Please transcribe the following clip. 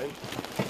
right?